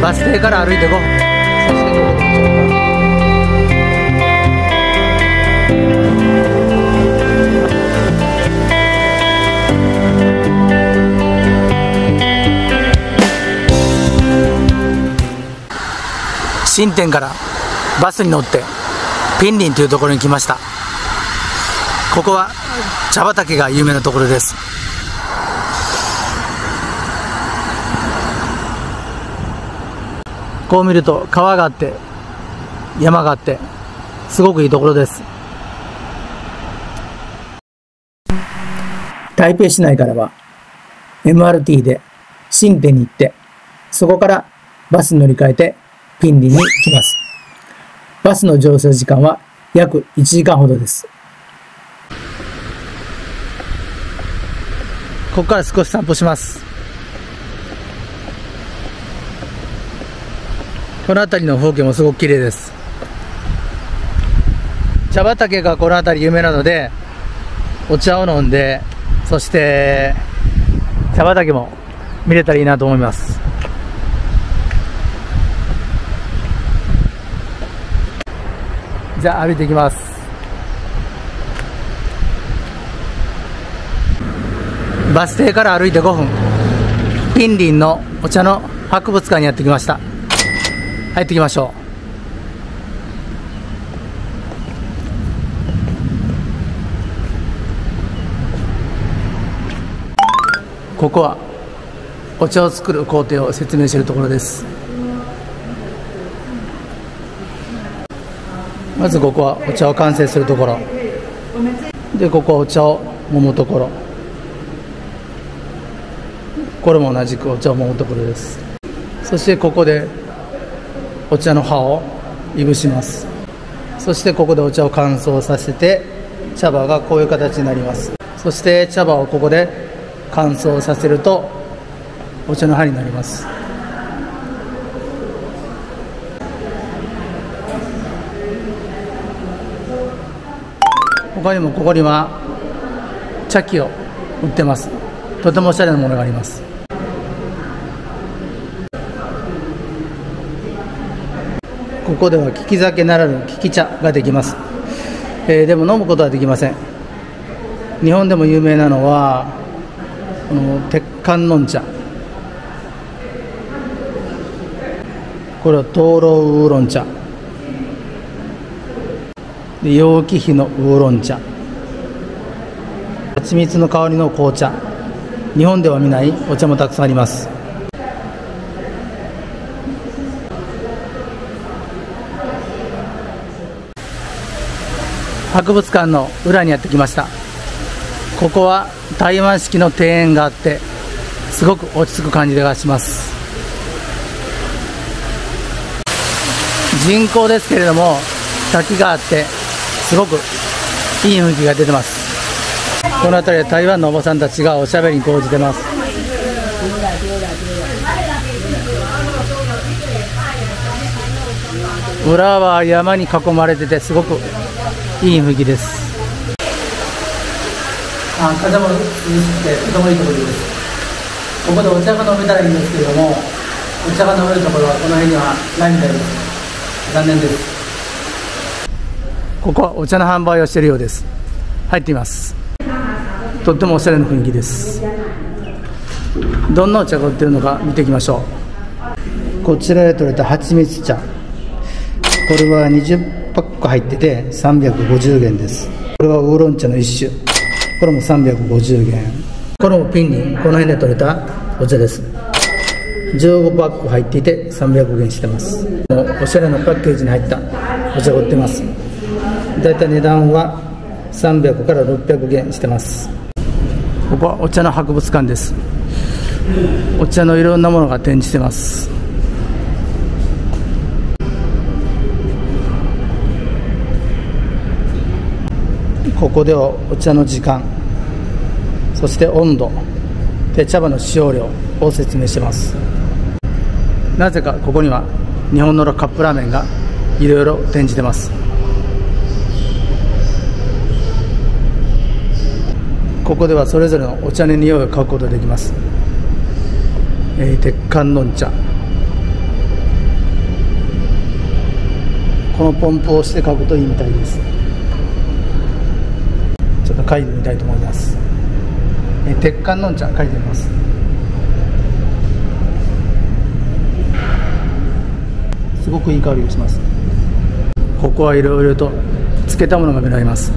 バス停から歩いて5分そしてここ新店からバスに乗ってピンリンというところに来ました。ここは茶畑が有名なところです。こう見ると川があって山があってすごくいいところです。台北市内からは MRT で新店に行ってそこからバスに乗り換えてピンリンに来ます。バスの乗車時間は約1時間ほどです。ここから少し散歩します。この辺りの風景もすごく綺麗です。茶畑がこの辺り有名なのでお茶を飲んでそして茶畑も見れたらいいなと思います。じゃあ歩いていきます。バス停から歩いて5分。ピンリンのお茶の博物館にやってきました。入っていきましょう。ここはお茶を作る工程を説明しているところです。まずここはお茶を完成するところ。でここはお茶を揉むところ。これも同じくお茶を揉むところです。そしてここでお茶の葉をいぶします。そしてここでお茶を乾燥させて茶葉がこういう形になります。そして茶葉をここで乾燥させるとお茶の葉になります。他にもここには茶器を売ってます。とてもおしゃれなものがあります。ここでは利き酒ならぬ利き茶ができます、えー、でも飲むことはできません。日本でも有名なのはこの鉄観音茶。これは灯籠ウーロン茶。で楊貴妃のウーロン茶。蜂蜜の香りの紅茶。日本では見ないお茶もたくさんあります。博物館の裏にやってきました。ここは台湾式の庭園があってすごく落ち着く感じがします。人工ですけれども滝があってすごくいい雰囲気が出てます。この辺りは台湾のおばさんたちがおしゃべりに講じてます。裏は山に囲まれててすごくいい雰囲気です。あ風も涼しくてとてもいいところです。ここでお茶が飲めたらいいんですけれどもお茶が飲めるところはこの辺にはないみたいです。残念です。ここはお茶の販売をしているようです。入っています。とってもおしゃれな雰囲気です。どんなお茶が売ってるのか見ていきましょう。こちらで採れた蜂蜜茶。これは20パック入ってて350元です。これはウーロン茶の一種。これも350元。これもピンにこの辺で採れたお茶です。15パック入っていて300元してます。おしゃれなパッケージに入ったお茶が売ってます。だいたい値段は300から600元してます。ここはお茶の博物館です。お茶のいろんなものが展示してます。ここではお茶の時間。そして温度。で茶葉の使用量を説明してます。なぜかここには日本のカップラーメンがいろいろ展示てます。ここではそれぞれのお茶の匂いを嗅ぐことができます、えー、鉄観音茶。このポンプをして書くといいみたいです。書いてみたいと思います。え鉄管のんちゃん書いてみます。すごくいい香りがします。ここはいろいろと漬けたものが見られます。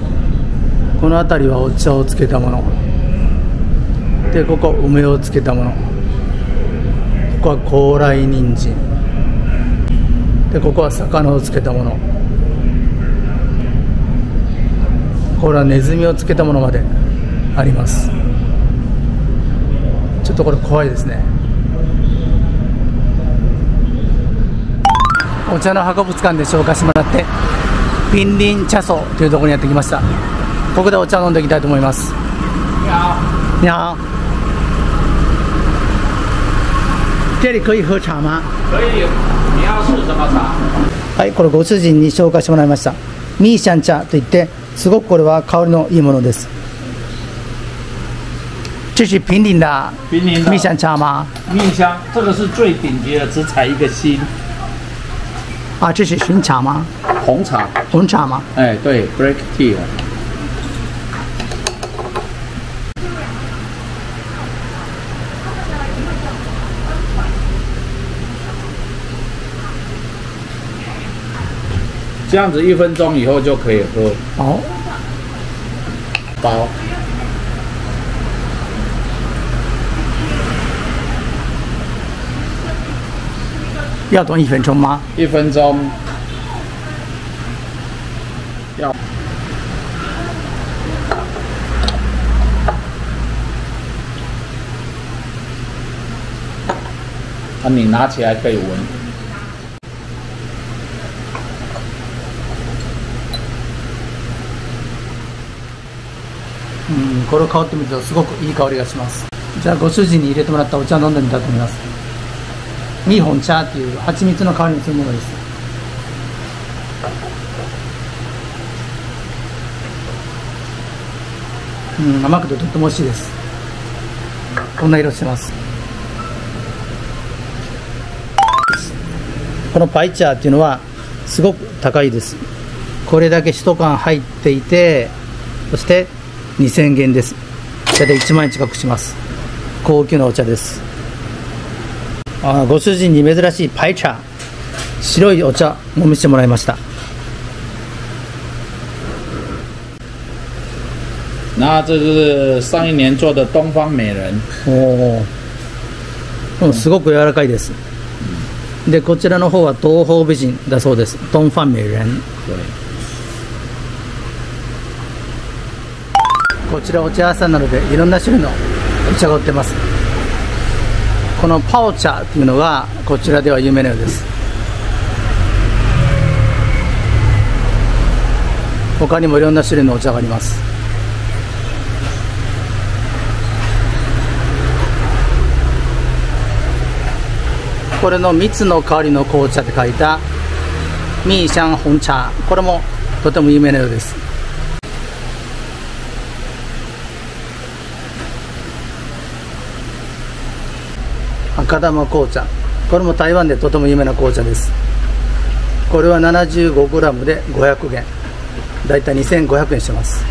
この辺りはお茶を漬けたもの。でここ梅を漬けたもの。ここは高麗人参。でここは魚を漬けたもの。これはネズミを漬けたものまであります。ちょっとこれ怖いですね。お茶の博物館で紹介してもらってピンリン茶荘というところにやってきました。ここでお茶を飲んでいきたいと思います。你好这里可以喝茶吗可以，你要是什么茶？はいこれご主人に紹介してもらいました。ミーシャン茶といってすごくこれは香りのいいものです这是平顶的平林的蜜香茶吗？蜜香，这个是最顶级的，只采一个心。啊，这是熏茶吗？红茶，红茶吗？哎，对，black tea 这样子一分钟以后就可以喝哦，包。要等一分钟吗？一分钟要啊，你拿起来可以闻。うん、これを香ってみるとすごくいい香りがします。じゃあご主人に入れてもらったお茶を飲んでみたいと思います。ミーホン茶っていう蜂蜜の香りのするものです。うん、甘くてとっても美味しいです。こんな色してます。このパイチャーっていうのはすごく高いです。これだけ1缶入っていて、そして2000元です。大体1万円近くします。高級なお茶です。あーご主人に珍しいパイ茶、白いお茶飲みしてもらいました。那这是上一年做的东方美人，おおうんすごく柔らかいです。で、こちらの方は東方美人だそうです。東ファンメレン。对，こちらお茶屋さんなのでいろんな種類のお茶が売ってます。このパオ茶っていうのがこちらでは有名なようです。他にもいろんな種類のお茶があります。これの蜜の香りの紅茶って書いたミーシャン本茶。これもとても有名なようです。赤玉紅茶これも台湾でとても有名な紅茶です。これは 75g で500元。だいたい2500円してます。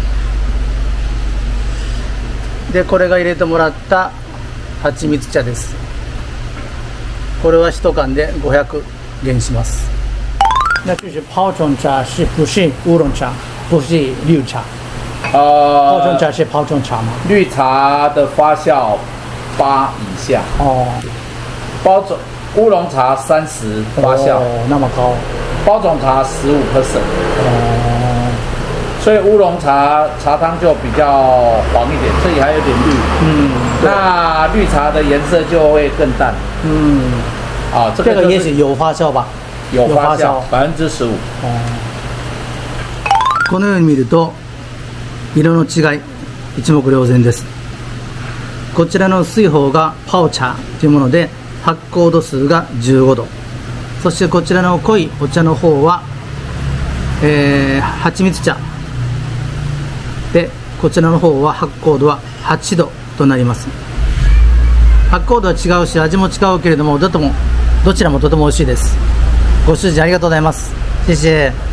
でこれが入れてもらった蜂蜜茶です。これは1缶で500元します。那就是泡冲茶是不是乌龙茶？不是绿茶。呃，茶是泡冲茶吗？绿茶的发酵八以下，哦包种乌龙茶三十发酵，哦那么高包种茶十五 percent，哦所以乌龙茶茶汤就比较黄一点，这里还有点绿。嗯那绿茶的颜色就会更淡嗯啊，这这个个就是也许有发酵吧有发有发酵酵，百分之十五。このように見ると色の違い一目瞭然ですこちらの薄い方がパオ茶というもので 発酵度数が15度。そしてこちらの濃いお茶の方は、えー、蜂蜜茶。でこちらの方は発酵度は8度となります。発酵度は違うし味も違うけれどもどともどちらもとても美味しいです。ご主人ありがとうございます。谢谢。